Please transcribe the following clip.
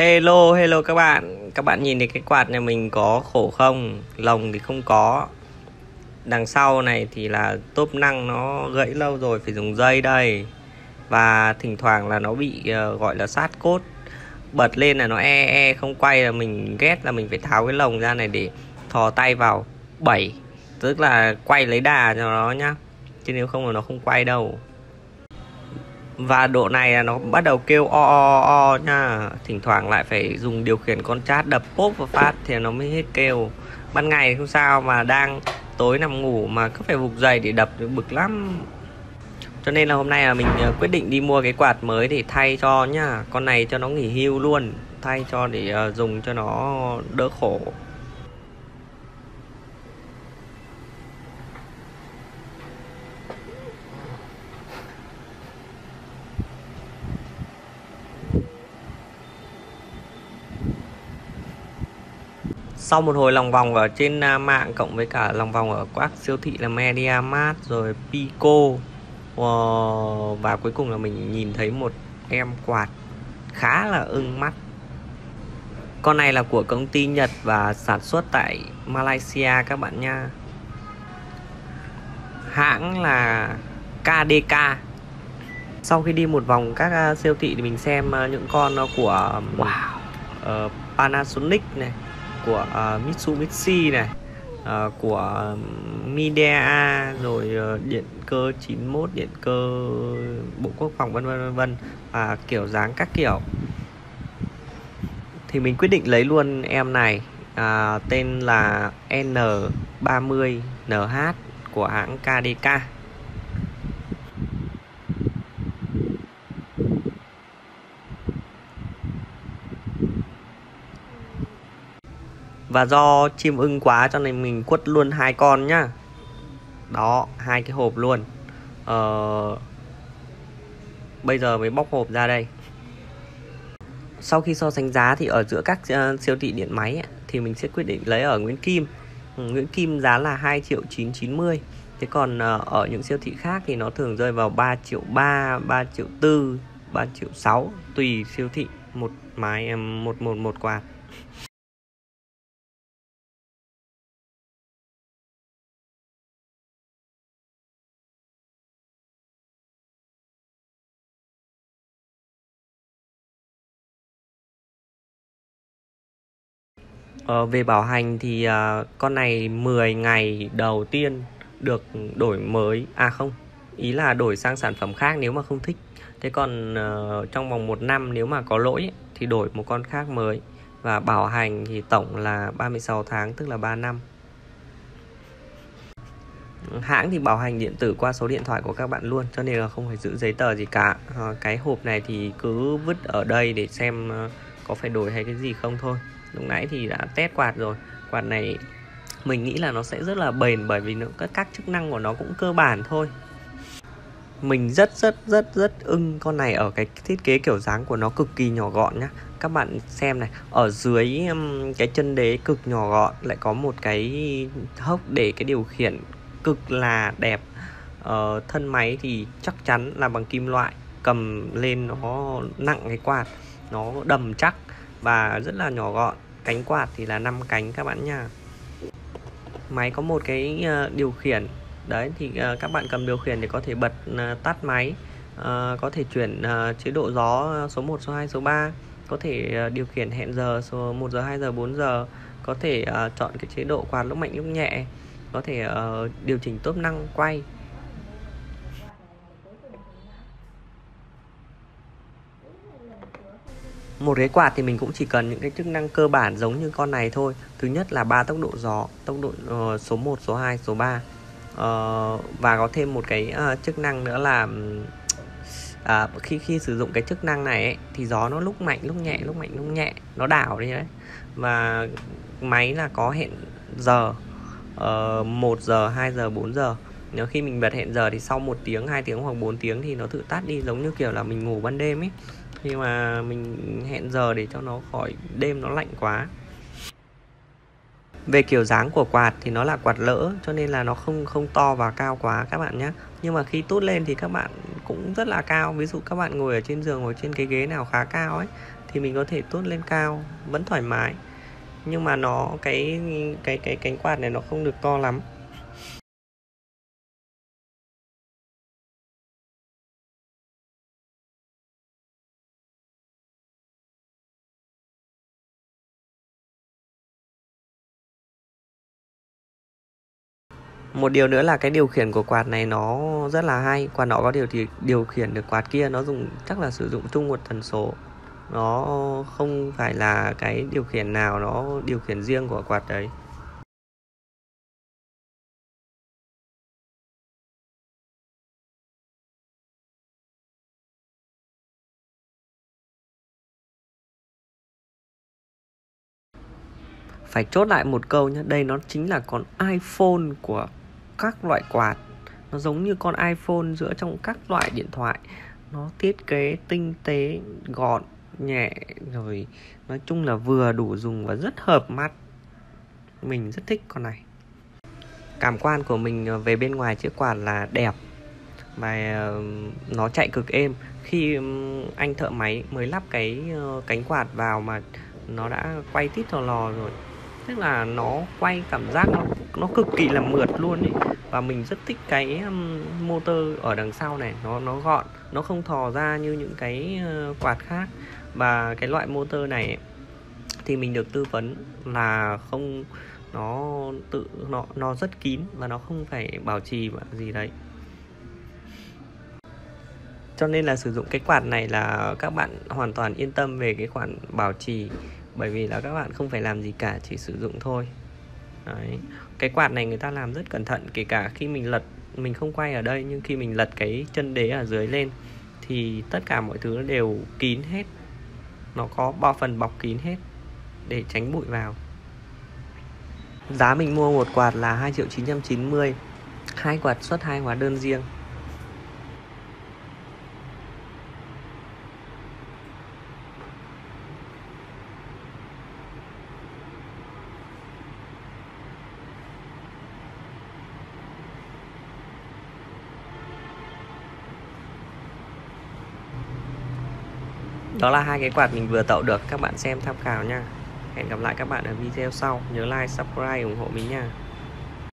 Hello, hello các bạn. Các bạn nhìn thấy cái quạt nhà mình có khổ không? Lồng thì không có. Đằng sau này thì là tốp năng nó gãy lâu rồi Phải dùng dây đây. Và thỉnh thoảng là nó bị uh, gọi là sát cốt. Bật lên là nó e e không quay là mình ghét là mình phải tháo cái lồng ra này để thò tay vào. 7 Tức là quay lấy đà cho nó nhá. Chứ nếu không là nó không quay đâu và độ này là nó bắt đầu kêu o o o nha. Thỉnh thoảng lại phải dùng điều khiển con chat đập pop và phát thì nó mới hết kêu. Ban ngày không sao mà đang tối nằm ngủ mà cứ phải vục dậy để đập thì bực lắm. Cho nên là hôm nay là mình ờ, quyết định đi mua cái quạt mới để thay cho nhá. Con này cho nó nghỉ hưu luôn. Thay cho để ờ, dùng cho nó đỡ khổ. Sau một hồi lòng vòng ở trên à, mạng cộng với cả lòng vòng ở các siêu thị là MediaMart rồi Pico. Và cuối cùng là mình nhìn thấy một em quạt khá là ưng mắt. Con này là của công ty Nhật và sản xuất tại Malaysia các bạn nha. Hãng là KDK sau khi đi một vòng các à, siêu thị thì mình xem à, những con của wow. uh, Panasonic này của uh, Mitsubishi này uh, của Midea rồi uh, điện cơ 91 điện cơ Bộ Quốc phòng vân vân vân và kiểu dáng các kiểu. Thì mình quyết định lấy luôn em này à, tên là N30NH của hãng KDK và do chim ưng quá cho nên mình quất luôn hai con nhá. Đó hai cái hộp luôn. Ờ, bây giờ mới bóc hộp ra đây. Sau khi so sánh giá thì ở giữa các ờ, siêu thị điện máy ấy, thì mình sẽ quyết định lấy ở Nguyễn Kim. Ừ, Nguyễn Kim giá là 2 triệu 990 Thế còn ờ, ở những siêu thị khác thì nó thường rơi vào 3 triệu 3, 3 triệu 4, 3 triệu 6 Tùy siêu thị. Một máy một một một quạt. Ờ, về bảo hành thì uh, con này 10 ngày đầu tiên được đổi mới. À không ý là đổi sang sản phẩm khác nếu mà không thích. Thế còn uh, trong vòng một năm nếu mà có lỗi ấy, thì đổi một con khác mới. Và bảo hành thì tổng là 36 tháng tức là 3 năm. Hãng thì bảo hành điện tử qua số điện thoại của các bạn luôn cho nên là không phải giữ giấy tờ gì cả. À, cái hộp này thì cứ vứt ở đây để xem uh, có phải đổi hay cái gì không thôi lúc nãy thì đã test quạt rồi. Quạt này mình nghĩ là nó sẽ rất là bền bởi vì nó các các chức năng của nó cũng cơ bản thôi. Mình rất rất rất rất ưng con này ở cái thiết kế kiểu dáng của nó cực kỳ nhỏ gọn nhá. Các bạn xem này ở dưới um, cái chân đế cực nhỏ gọn lại có một cái hốc để cái điều khiển cực là đẹp. Ờ, thân máy thì chắc chắn là bằng kim loại cầm lên nó nặng cái quạt nó đầm chắc và rất là nhỏ gọn, cánh quạt thì là 5 cánh các bạn nha. Máy có một cái ờ, điều khiển. Đấy, thì ờ, các bạn cầm điều khiển để có thể bật ờ, tắt máy có thể chuyển chế độ gió số 1 số 2 số 3 có thể điều khiển hẹn giờ số 1 giờ 2 giờ 4 giờ. Có thể chọn cái chế độ quạt lúc mạnh, lúc nhẹ. Có thể điều chỉnh tốt năng, quay. Một cái quạt thì mình cũng chỉ cần những cái chức năng cơ bản giống như con này thôi. Thứ nhất là ba tốc độ gió tốc độ uh, số 1 số 2 số 3 uh, ờ, và có thêm một cái uh, chức năng nữa là à, khi khi sử dụng cái chức năng này ấy, thì gió nó lúc mạnh lúc nhẹ lúc mạnh lúc nhẹ nó đảo đi đấy. Và máy là có hẹn giờ uh, 1 giờ 2 giờ 4 giờ. Nếu khi mình bật hẹn giờ thì sau một tiếng 2 tiếng hoặc 4 tiếng thì nó tự tắt đi giống như kiểu là mình ngủ ban đêm ấy nhưng mà mình hẹn giờ để cho nó khỏi đêm nó lạnh quá. Về kiểu dáng của quạt thì nó là quạt lỡ, cho nên là nó không không to và cao quá các bạn nhé nhưng mà khi tốt lên thì các bạn cũng rất là cao. Ví dụ các bạn ngồi ở trên giường ngồi trên cái ghế nào khá cao ấy, thì mình có thể tốt lên cao, vẫn thoải mái. Nhưng mà nó, cái cái cái cánh quạt này nó không được to lắm. Một điều nữa là cái điều khiển của quạt này nó rất là hay. Quạt nó có điều thì điều khiển được quạt kia, nó dùng, chắc là sử dụng chung một tần số. Nó không phải là cái điều khiển nào, nó điều khiển riêng của quạt đấy. Phải chốt lại một câu nhé đây nó chính là con iPhone của các loại quạt. Nó giống như con iPhone giữa trong các loại điện thoại. Nó thiết kế tinh tế, gọn, nhẹ, rồi nói chung là vừa đủ dùng và rất hợp mắt. Mình rất thích con này. Cảm quan của mình ờ, về bên ngoài chiếc quạt là đẹp. Và ờ, nó chạy cực êm. Khi anh thợ máy mới lắp cái ờ, cánh quạt vào mà nó đã quay tít thò lò rồi. Tức là nó quay cảm giác nó nó cực kỳ là mượt luôn ấy và mình rất thích cái um, motor ở đằng sau này nó nó gọn nó không thò ra như những cái uh, quạt khác. Và cái loại motor này thì mình được tư vấn là không nó tự nó nó rất kín và nó không phải bảo trì và gì đấy. Cho nên là sử dụng cái quạt này là các bạn hoàn toàn yên tâm về cái khoản bảo trì bởi vì là các bạn không phải làm gì cả chỉ sử dụng thôi. Đấy. cái quạt này người ta làm rất cẩn thận, kể cả khi mình lật, mình không quay ở đây, nhưng khi mình lật cái chân đế ở dưới lên, thì tất cả mọi thứ nó đều kín hết. Nó có bao phần bọc kín hết để tránh bụi vào. Giá mình mua một quạt là 2 triệu 990 hai quạt xuất hai hóa đơn riêng. Đó là hai cái quạt mình vừa tậu được, các bạn xem tham khảo nha. Hẹn gặp lại các bạn ở video sau. Nhớ like, subscribe, ủng hộ mình nha.